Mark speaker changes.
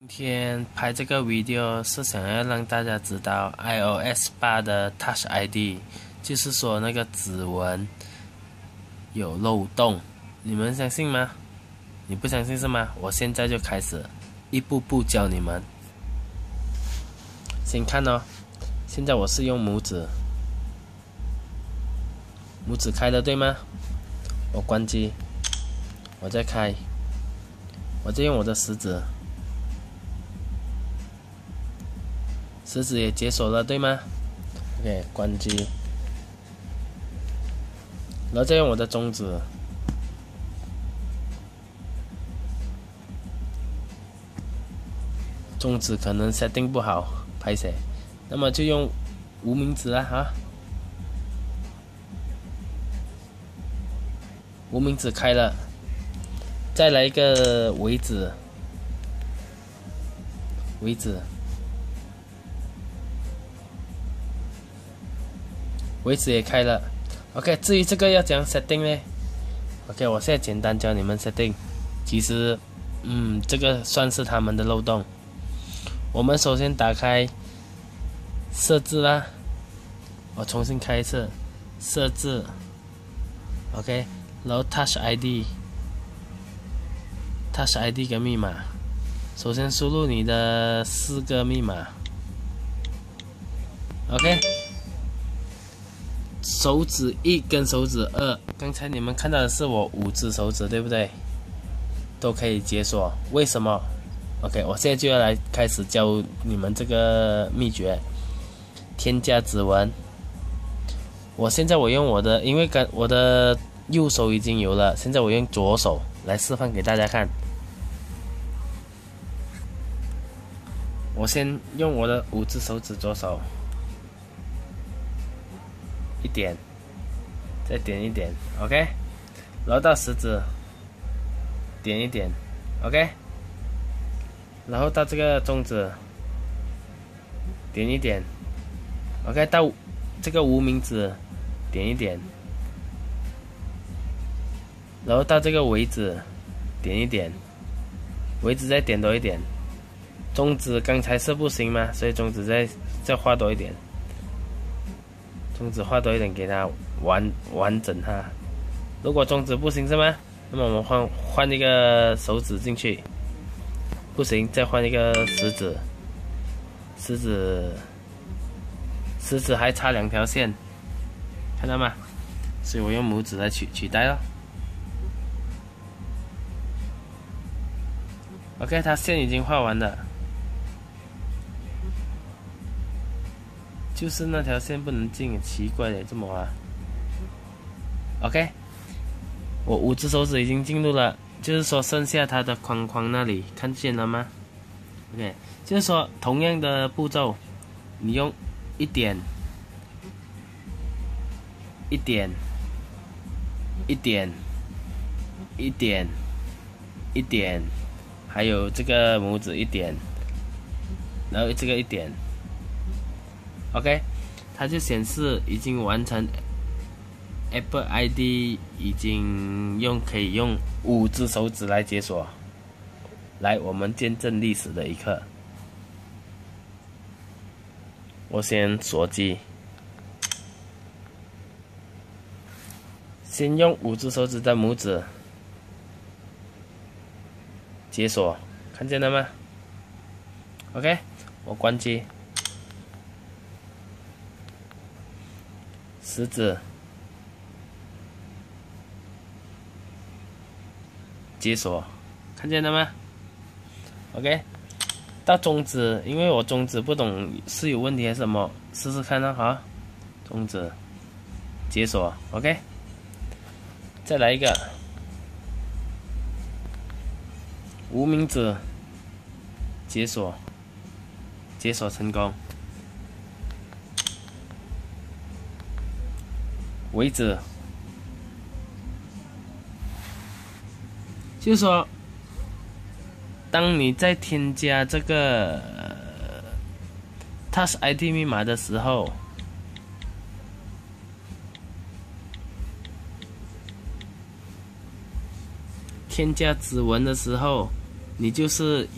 Speaker 1: 今天拍这个 video 是想要让大家知道 iOS 八的 Touch ID，就是说那个指纹有漏洞，你们相信吗？你不相信是吗？我现在就开始一步步教你们。先看哦，现在我是用拇指，拇指开了对吗？我关机，我再开，我再用我的食指。食指也解锁了，对吗？OK，关机，然后再用我的中指，中指可能 setting 不好，拍谁？那么就用无名指啊，哈，无名指开了，再来一个尾指，尾指。位置也开了，OK。至于这个要怎样 setting 呢？OK，我现在简单教你们 setting。其实，嗯，这个算是他们的漏洞。我们首先打开设置啦，我重新开一次设置，OK。然后 Touch ID，Touch ID 跟密码，首先输入你的四个密码，OK。手指一跟手指二，刚才你们看到的是我五只手指，对不对？都可以解锁，为什么？OK，我现在就要来开始教你们这个秘诀，添加指纹。我现在我用我的，因为刚我的右手已经有了，现在我用左手来示范给大家看。我先用我的五只手指左手。一点，再点一点，OK，然后到食指，点一点，OK，然后到这个中指，点一点，OK，到这个无名指，点一点，然后到这个尾指，点一点，尾指再点多一点，中指刚才是不行吗？所以中指再再画多一点。中指画多一点，给它完完整它。如果中指不行是吗？那么我们换换一个手指进去，不行，再换一个食指。食指，食指还差两条线，看到吗？所以我用拇指来取取代了。OK，它线已经画完了。就是那条线不能进，奇怪的，这么啊？OK，我五只手指已经进入了，就是说剩下它的框框那里，看见了吗？OK，就是说同样的步骤，你用一点、一点、一点、一点、一点，还有这个拇指一点，然后这个一点。OK，它就显示已经完成，Apple ID 已经用可以用五只手指来解锁。来，我们见证历史的一刻。我先锁机，先用五只手指的拇指解锁，看见了吗？OK，我关机。食指。解锁，看见了吗？OK，到中指，因为我中指不懂是有问题还是什么，试试看呢，好，中指解锁，OK，再来一个。无名指解锁，解锁成功。为止，就是说，当你在添加这个 Touch ID 密码的时候，添加指纹的时候，你就是以。